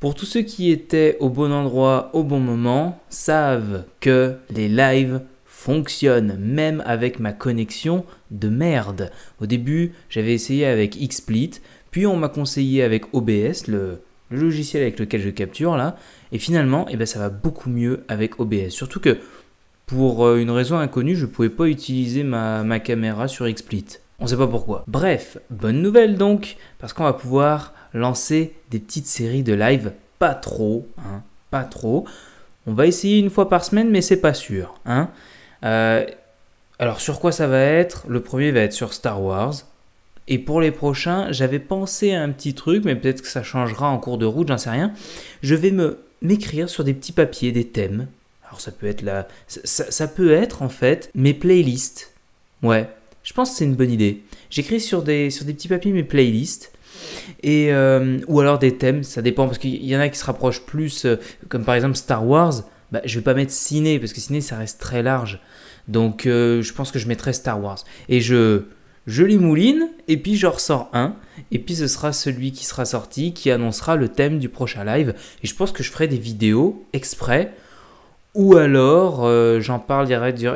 Pour tous ceux qui étaient au bon endroit au bon moment, savent que les lives fonctionnent, même avec ma connexion de merde. Au début, j'avais essayé avec XSplit, puis on m'a conseillé avec OBS, le, logiciel avec lequel je capture là, et finalement, eh ben, ça va beaucoup mieux avec OBS. Surtout que pour euh, une raison inconnue, je ne pouvais pas utiliser ma, caméra sur XSplit. On ne sait pas pourquoi. Bref, bonne nouvelle donc, parce qu'on va pouvoir lancer des petites séries de live, pas trop, hein, pas trop. On va essayer une fois par semaine, mais c'est pas sûr. Hein. Euh, alors sur quoi ça va être? Le premier va être sur Star Wars. Et pour les prochains, j'avais pensé à un petit truc, mais peut-être que ça changera en cours de route, j'en sais rien. Je vais me m'écrire sur des petits papiers des thèmes. Alors ça peut être la, ça peut être en fait mes playlists. Ouais, je pense que c'est une bonne idée. J'écris sur des, sur des petits papiers mes playlists. Et, euh, ou alors des thèmes, ça dépend, parce qu'il y en a qui se rapprochent plus, euh, comme par exemple Star Wars. Bah, je vais pas mettre ciné, parce que ciné, ça reste très large. Donc euh, je pense que je mettrai Star Wars. Et je, je les mouline, et puis je ressors un. Et puis ce sera celui qui sera sorti, qui annoncera le thème du prochain live. Et je pense que je ferai des vidéos exprès ou alors, euh, j'en parle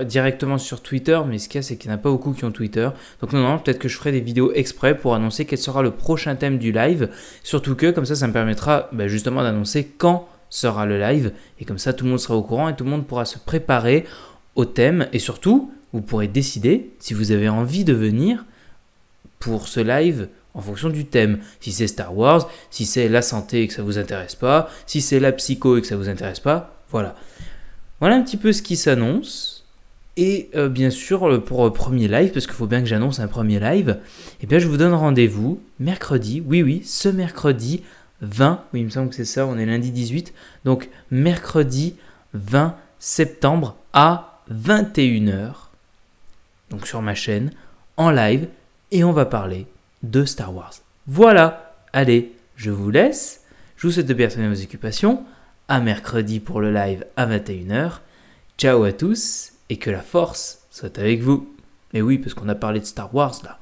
directement sur Twitter, mais ce qu'il y a, c'est qu'il n'y en a pas beaucoup qui ont Twitter. Donc non, non, peut-être que je ferai des vidéos exprès pour annoncer quel sera le prochain thème du live. Surtout que, comme ça, ça me permettra bah, justement d'annoncer quand sera le live. Et comme ça, tout le monde sera au courant et tout le monde pourra se préparer au thème. Et surtout, vous pourrez décider si vous avez envie de venir pour ce live en fonction du thème. Si c'est Star Wars, si c'est la santé et que ça vous intéresse pas, si c'est la psycho et que ça vous intéresse pas, voilà. Voilà un petit peu ce qui s'annonce. Et euh, bien sûr, pour le premier live, parce qu'il faut bien que j'annonce un premier live, eh bien, je vous donne rendez-vous mercredi, oui, oui, ce mercredi 20, oui, il me semble que c'est ça, on est lundi 18, donc mercredi 20 septembre à 21h, donc sur ma chaîne, en live, et on va parler de Star Wars. Voilà, allez, je vous laisse, je vous souhaite de bien vos occupations, à mercredi pour le live à 21h. Ciao à tous et que la force soit avec vous. Et oui, parce qu'on a parlé de Star Wars là.